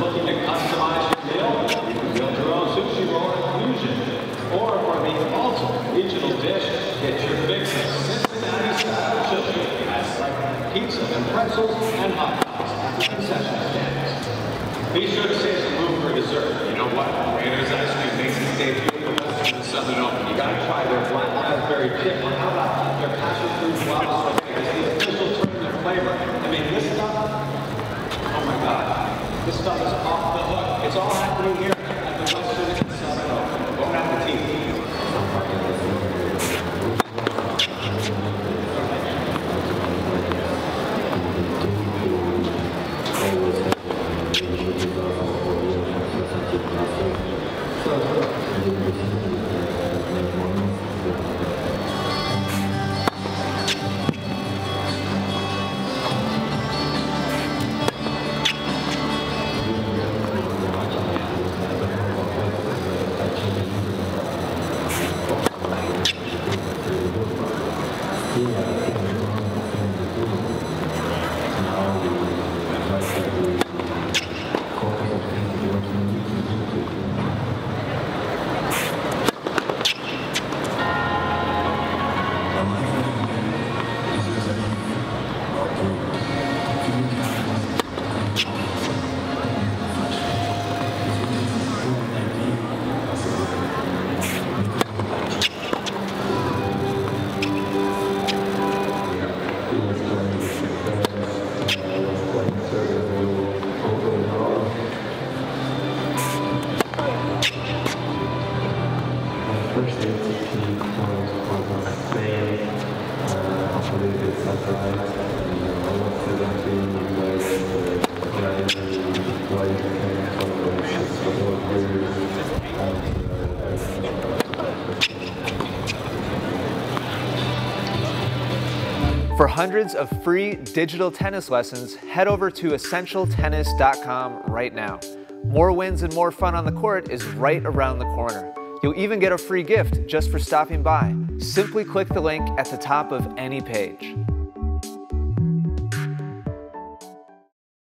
Looking to customize your meal? Build your own sushi roll infusion. Or for the ultimate digital dish, get your fix of Cincinnati style sushi. That's like pizza and pretzels and hot dogs. at Concession stands. Be sure to save some room for dessert. You know what? Graeter's ice cream makes its debut for us in Southern Open. You gotta try their black raspberry chip. How about their passion fruit guava? Stuff is off the hook. It's all happening here at the Western Open. Bon appetit. First Was from uh, surprise, and For hundreds of free digital tennis lessons, head over to essentialtennis.com right now. More wins and more fun on the court is right around the corner. You'll even get a free gift just for stopping by. Simply click the link at the top of any page.